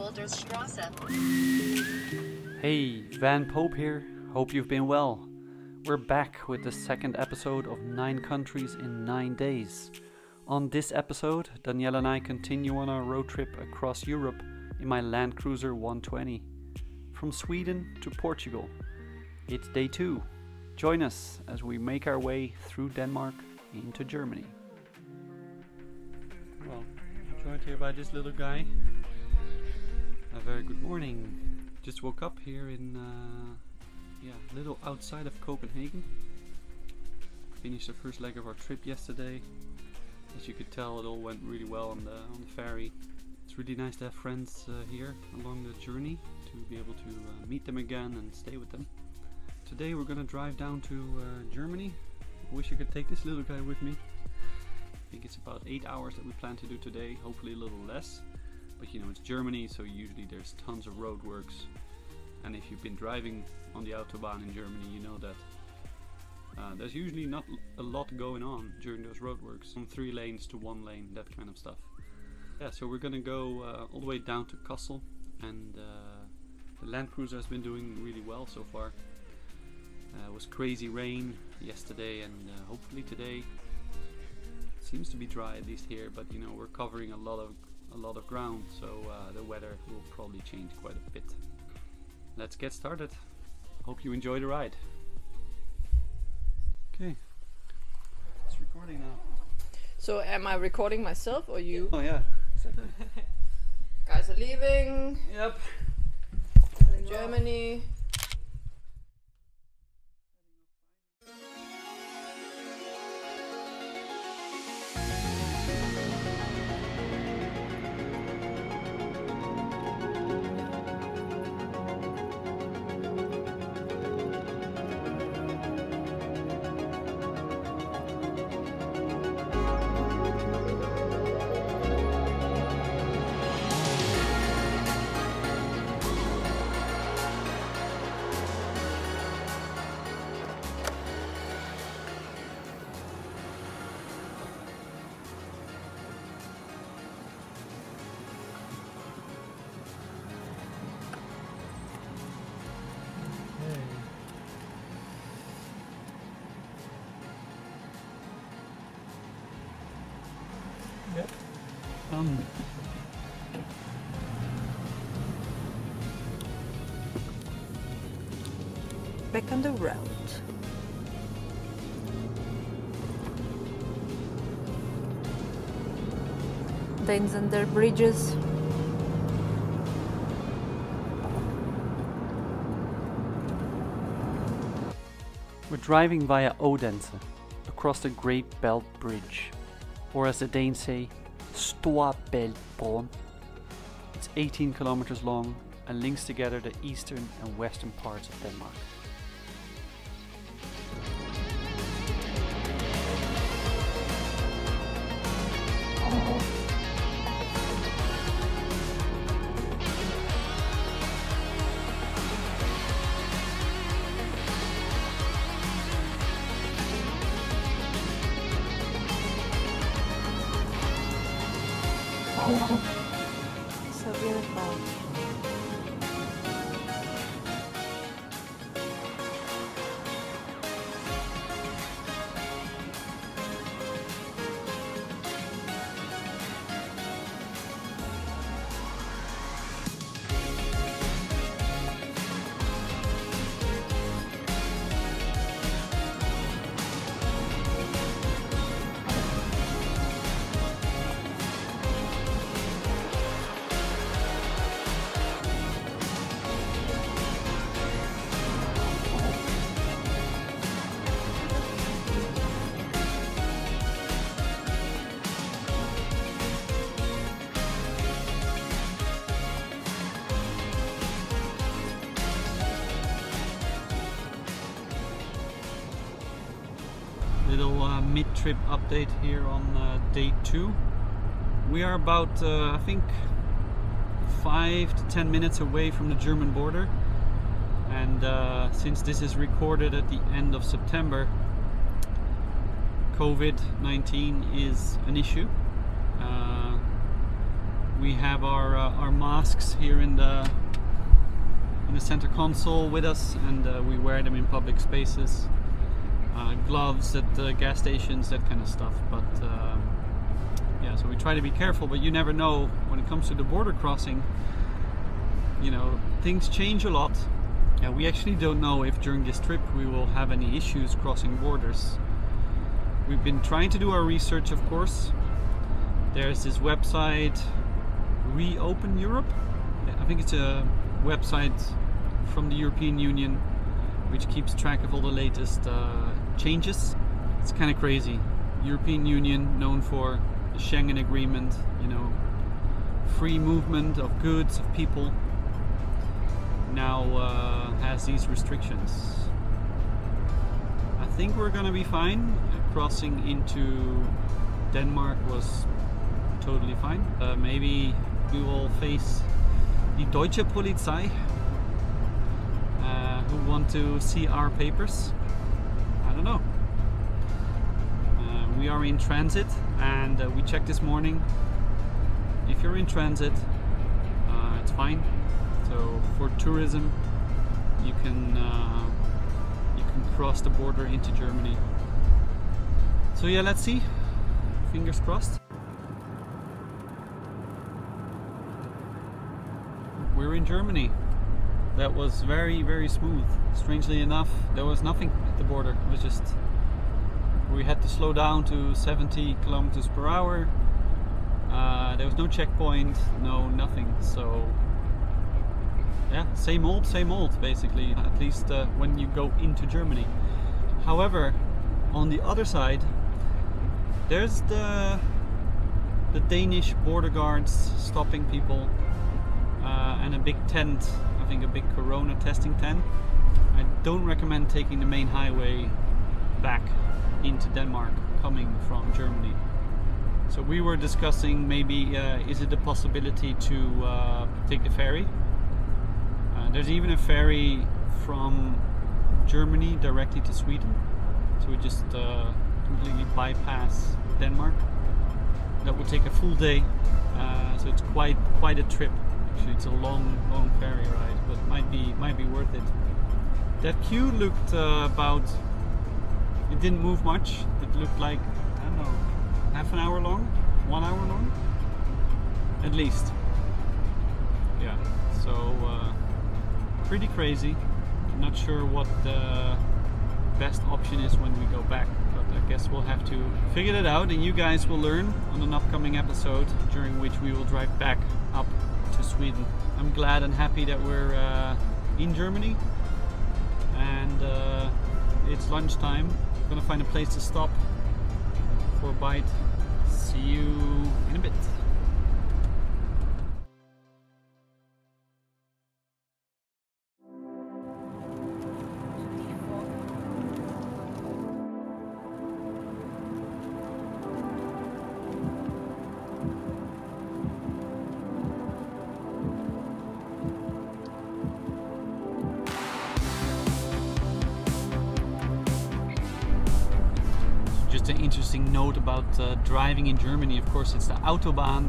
Wildholderstrasse. Hey, Van Pope here. Hope you've been well. We're back with the second episode of 9 Countries in 9 Days. On this episode, Daniela and I continue on our road trip across Europe in my Land Cruiser 120. From Sweden to Portugal. It's day 2. Join us as we make our way through Denmark into Germany. Well, joined here by this little guy. A very good morning. Just woke up here in, uh, yeah, a little outside of Copenhagen. Finished the first leg of our trip yesterday. As you could tell, it all went really well on the on the ferry. It's really nice to have friends uh, here along the journey to be able to uh, meet them again and stay with them. Today we're gonna drive down to uh, Germany. I wish I could take this little guy with me. I think it's about eight hours that we plan to do today. Hopefully a little less. But you know, it's Germany, so usually there's tons of roadworks. And if you've been driving on the Autobahn in Germany, you know that uh, there's usually not a lot going on during those roadworks. From three lanes to one lane, that kind of stuff. Yeah, so we're gonna go uh, all the way down to Kassel, and uh, the Land Cruiser has been doing really well so far. Uh, it was crazy rain yesterday, and uh, hopefully today seems to be dry at least here. But you know, we're covering a lot of a lot of ground, so uh, the weather will probably change quite a bit. Let's get started. Hope you enjoy the ride. Okay, it's recording now. So am I recording myself or you? Oh yeah. Guys are leaving Yep. Germany. Back on the road. Danes and their bridges. We're driving via Odense across the Great Belt Bridge, or as the Danes say, Storebæltbroen. It's 18 kilometers long and links together the eastern and western parts of Denmark. 好。Little uh, mid-trip update here on uh, day two. We are about, uh, I think, five to ten minutes away from the German border, and uh, since this is recorded at the end of September, COVID 19 is an issue. Uh, We have our uh, our masks here in the in the center console with us, and we wear them in public spaces. Uh, gloves at the gas stations, that kind of stuff. But um, yeah, so we try to be careful. But you never know when it comes to the border crossing. You know, things change a lot. Yeah, we actually don't know if during this trip we will have any issues crossing borders. We've been trying to do our research, of course. There's this website, Reopen Europe. I think it's a website from the European Union which keeps track of all the latest uh, changes. It's kind of crazy. European Union, known for the Schengen Agreement, you know, free movement of goods, of people, now uh, has these restrictions. I think we're gonna be fine. Crossing into Denmark was totally fine. Uh, maybe we will face the Deutsche Polizei uh, who want to see our papers. We are in transit and uh, we checked this morning. If you're in transit, uh, it's fine. So for tourism, you can uh, you can cross the border into Germany. So yeah, let's see. Fingers crossed. We're in Germany. That was very, very smooth. Strangely enough, there was nothing at the border. It was just we had to slow down to 70 kilometers per hour. Uh, there was no checkpoint, no nothing. So yeah, same old, same old, basically. At least uh, when you go into Germany. However, on the other side, there's the the Danish border guards stopping people, uh, and a big tent. I think a big Corona testing tent. I don't recommend taking the main highway back into Denmark, coming from Germany. So we were discussing maybe uh, is it a possibility to uh, take the ferry uh, there's even a ferry from Germany directly to Sweden. So we just uh, completely bypass Denmark. That would take a full day. Uh, so it's quite quite a trip. Actually, it's a long long ferry ride, but might be might be worth it. That queue looked uh, about. It didn't move much. It looked like I don't know, half an hour long, one hour long, at least. Yeah. So. Uh, pretty crazy. I'm Not sure what the best option is when we go back, but I guess we'll have to figure that out and you guys will learn on an upcoming episode during which we will drive back up to Sweden. I'm glad and happy that we're uh, in Germany and uh, it's lunchtime. Gonna find a place to stop for a bite. See you interesting note about uh, driving in Germany. Of course, it's the Autobahn,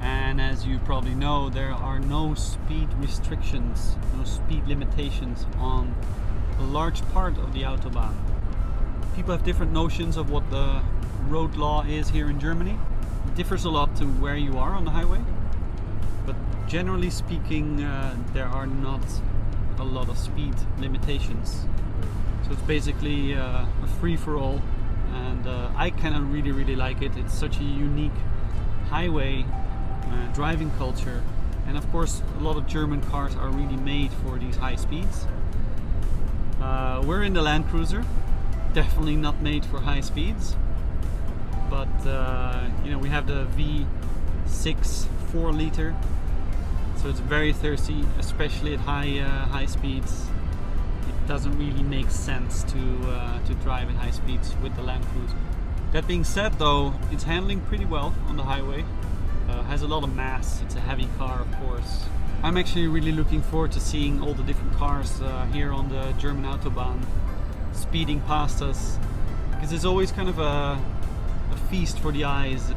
and as you probably know, there are no speed restrictions, no speed limitations on a large part of the Autobahn. People have different notions of what the road law is here in Germany. It differs a lot to where you are on the highway, but generally speaking, uh, there are not a lot of speed limitations. So it's basically uh, a free for all and uh, I kind of really really like it. It's such a unique highway uh, driving culture, and of course a lot of German cars are really made for these high speeds. Uh, we're in the Land Cruiser, definitely not made for high speeds, but uh, you know we have the V6 4 liter, so it's very thirsty, especially at high uh, high speeds doesn't really make sense to uh, to drive at high speeds with the Land Cruiser. That being said, though, it's handling pretty well on the highway. Uh, has a lot of mass. It's a heavy car, of course. I'm actually really looking forward to seeing all the different cars uh, here on the German autobahn speeding past us, because it's always kind of a, a feast for the eyes.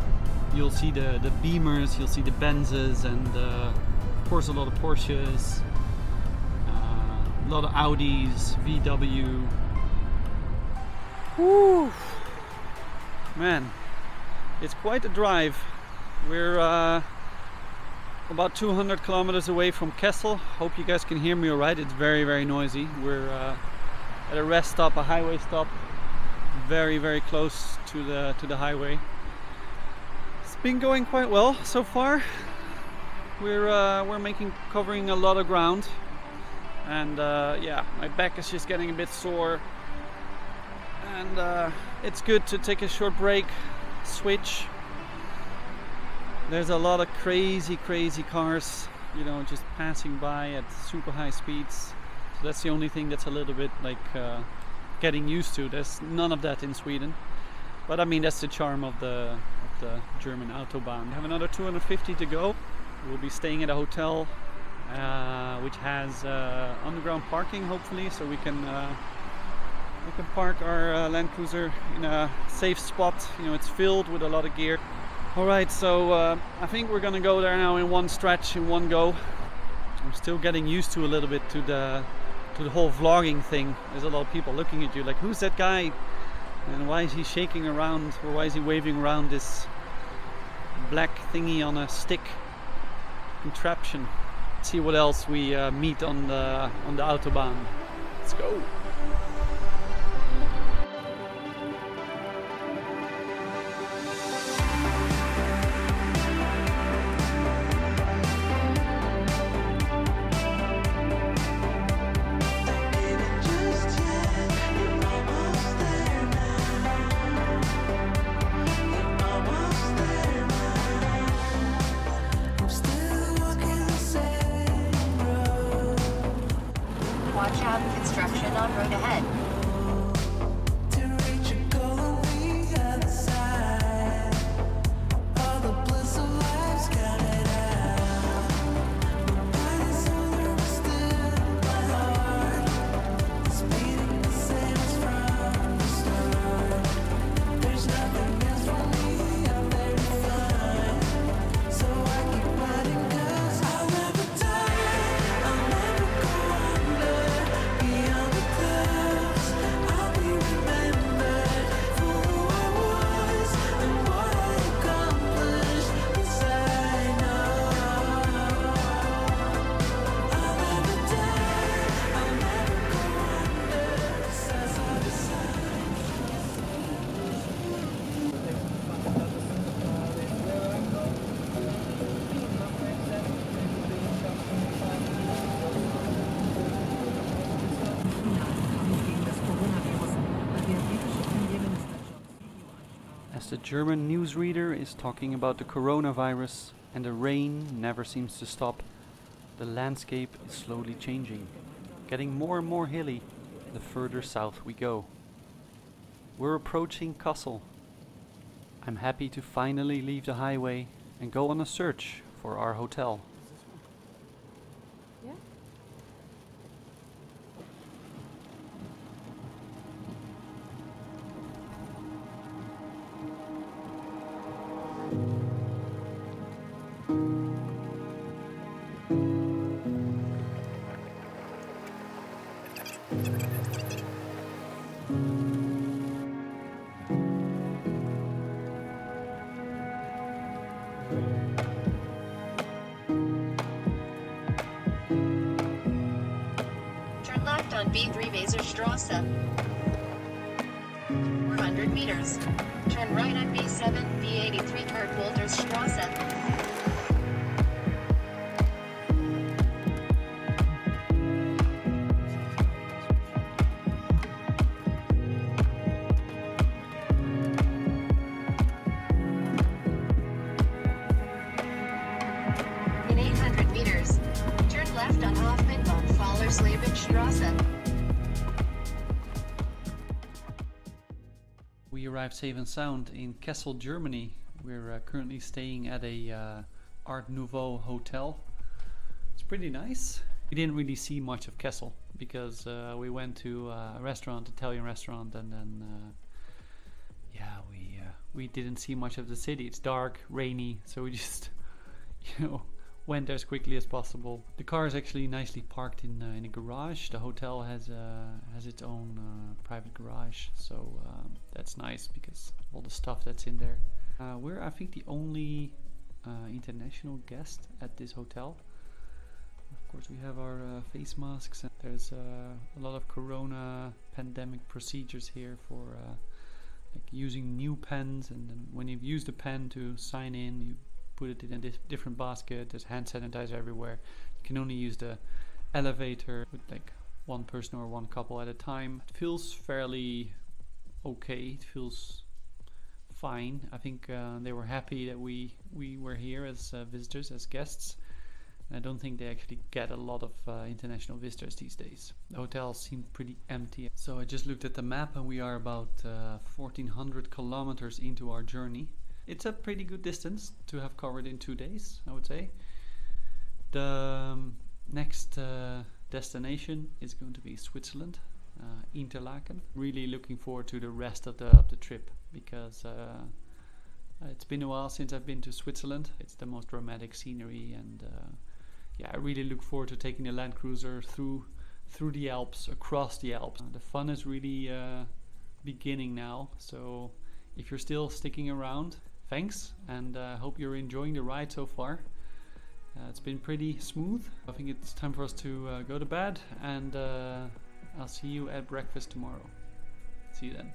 you'll see the, the Beamers, you'll see the Benzes, and uh, of course a lot of Porsches, a lot of Audis, VW. Woo! Man, it's quite a drive. We're uh, about 200 kilometers away from Kassel. Hope you guys can hear me alright. It's very, very noisy. We're uh, at a rest stop, a highway stop, very, very close to the to the highway. It's been going quite well so far. We're uh, we're making covering a lot of ground, and uh, yeah, my back is just getting a bit sore, and uh, it's good to take a short break, switch. There's a lot of crazy, crazy cars, you know, just passing by at super high speeds. So that's the only thing that's a little bit like uh, getting used to. There's none of that in Sweden, but I mean that's the charm of the of the German autobahn. We have another 250 to go. We'll be staying at a hotel which has uh, underground parking, hopefully, so we can uh, we can park our uh, Land Cruiser in a safe spot. You know, it's filled with a lot of gear. All right, so uh, I think we're gonna go there now in one stretch, in one go. I'm still getting used to a little bit to the to the whole vlogging thing. There's a lot of people looking at you like, who's that guy? And why is he shaking around, or why is he waving around this black thingy on a stick contraption? See what else we uh, meet on the on the autobahn. Let's go. Out, construction on road ahead. The German newsreader is talking about the coronavirus and the rain never seems to stop, the landscape is slowly changing, getting more and more hilly the further south we go. We're approaching Kassel. I'm happy to finally leave the highway and go on a search for our hotel. On B3 Weserstrasse. 400 meters. Turn right on B7, B83 Kurt-Wolters-Strasse. In We arrived safe and sound in Kassel, Germany. We're uh, currently staying at a uh, Art Nouveau hotel. It's pretty nice. We didn't really see much of Kassel because uh, we went to uh, a restaurant, Italian restaurant, and then uh, yeah, we uh, we didn't see much of the city. It's dark, rainy, so we just, you know, went there as quickly as possible. The car is actually nicely parked in uh, in a garage. The hotel has uh, has its own uh, private garage, so um, that's nice because all the stuff that's in there. Uh, we're I think the only uh, international guest at this hotel. Of course, we have our uh, face masks. And there's uh, a lot of Corona pandemic procedures here for uh, like using new pens, and then when you've used a pen to sign in, you put it in a dif- different basket. There's hand sanitizer everywhere. You can only use the elevator with like one person or one couple at a time. It feels fairly okay. It feels fine. I think uh, they were happy that we we were here as uh, visitors, as guests. And I don't think they actually get a lot of uh, international visitors these days. The hotel seemed pretty empty. So I just looked at the map, and we are about uh, 1,400 kilometers into our journey. It's a pretty good distance to have covered in two days, I would say. The um, next uh, destination is going to be Switzerland, uh, Interlaken. Really looking forward to the rest of the, of the trip because uh, it's been a while since I've been to Switzerland. It's the most dramatic scenery, and uh, yeah, I really look forward to taking the Land Cruiser through through the Alps, across the Alps. the fun is really uh, beginning now. So if you're still sticking around, thanks, and I hope you're enjoying the ride so far. Uh, it's been pretty smooth. I think it's time for us to uh, go to bed, and uh, I'll see you at breakfast tomorrow. See you then.